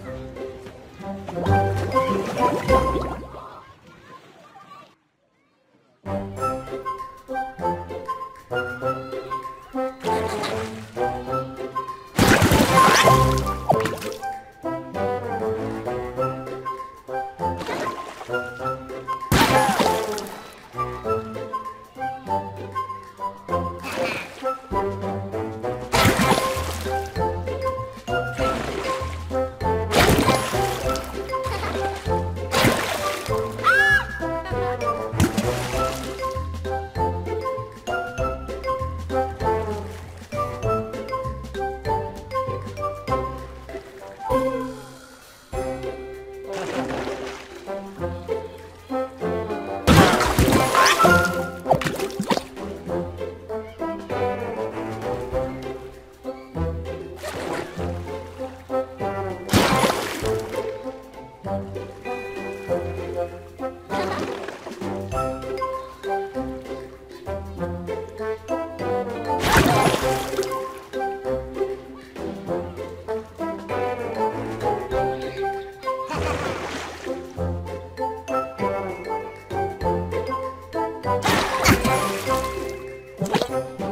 Thank you. you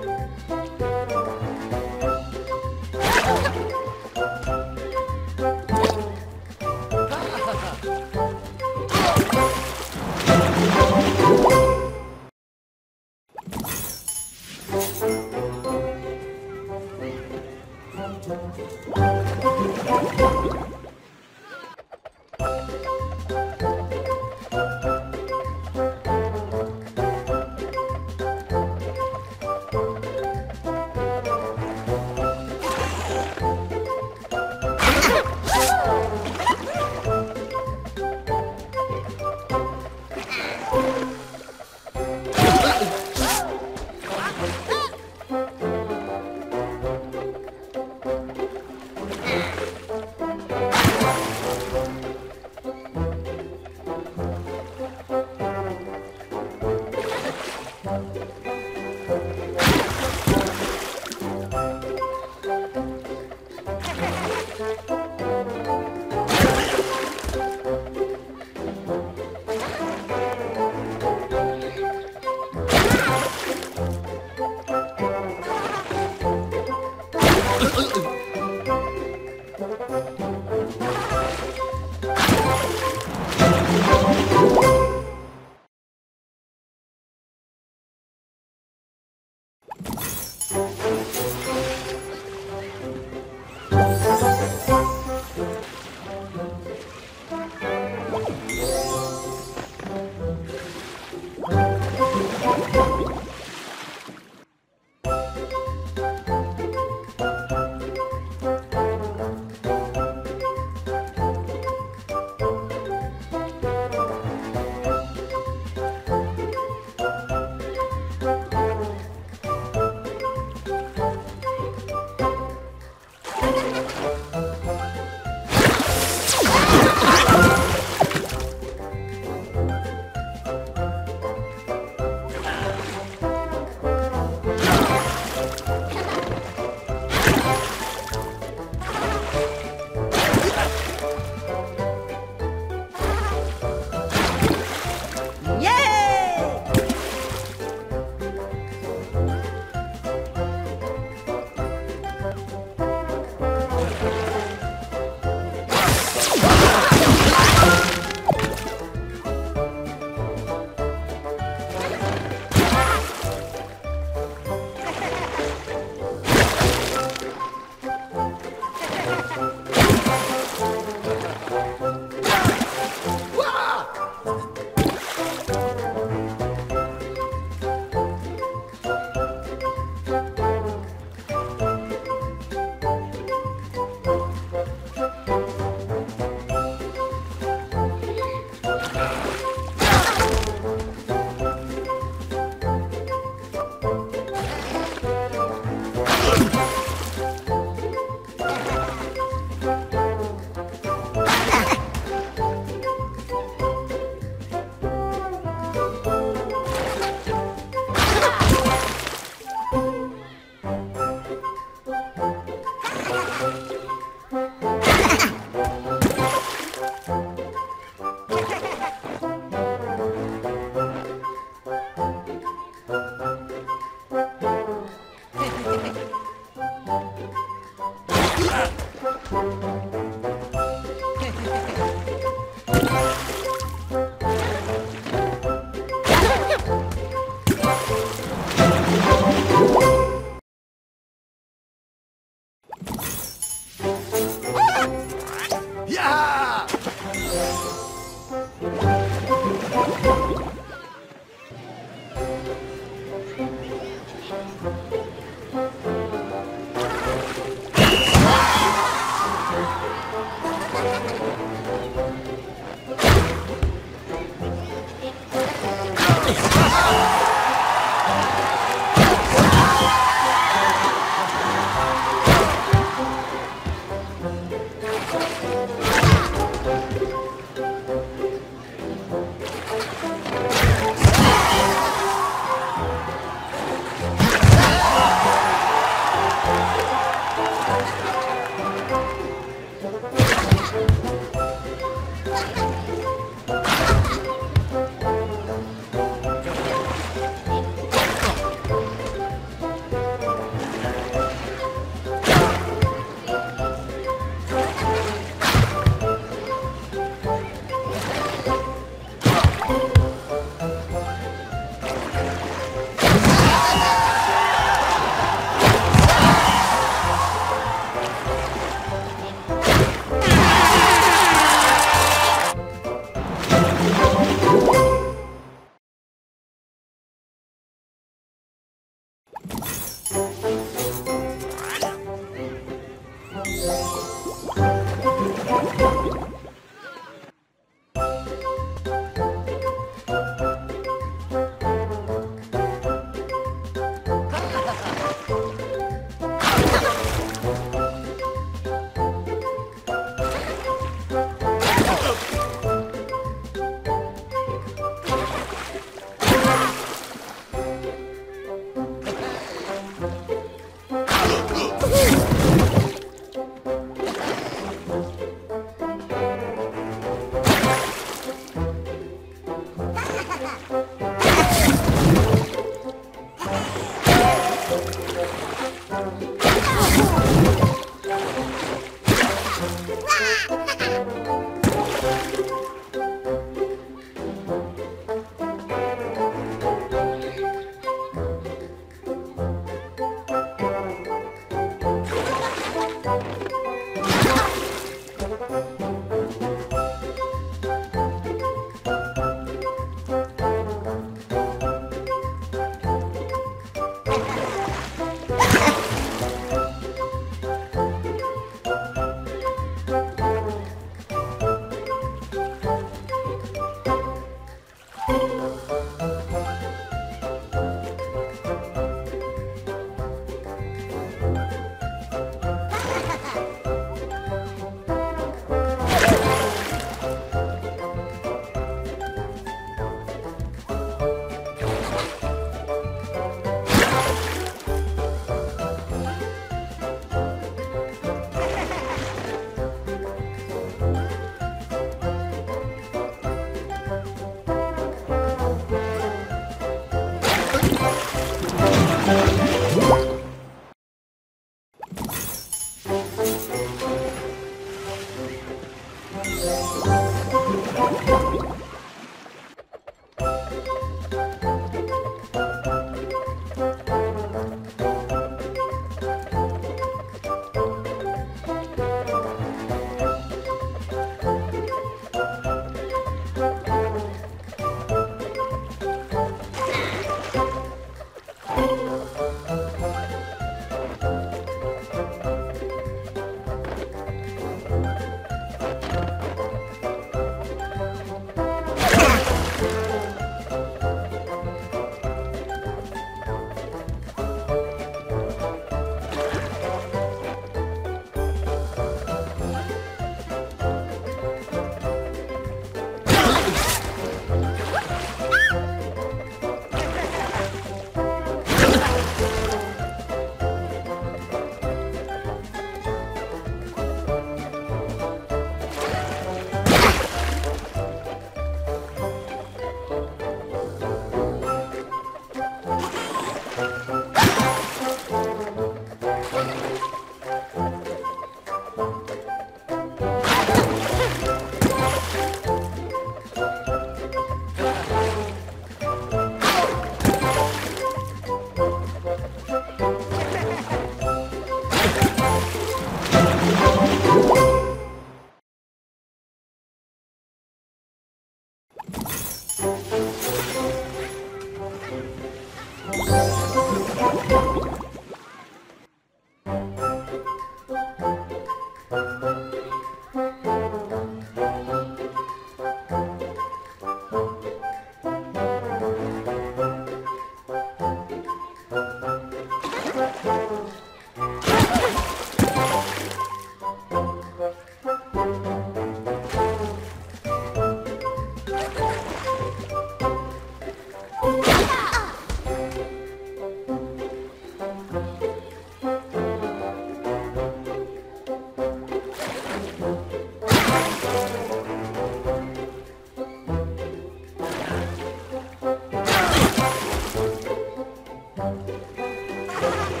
Come on.